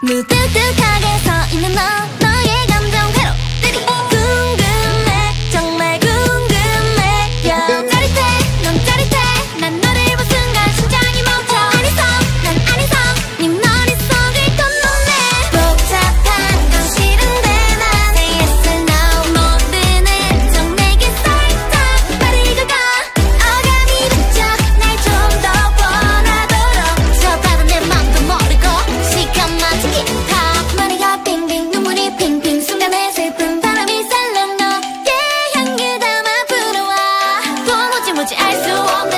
무뚝뚝하게 서 있는 너 不起爱死我？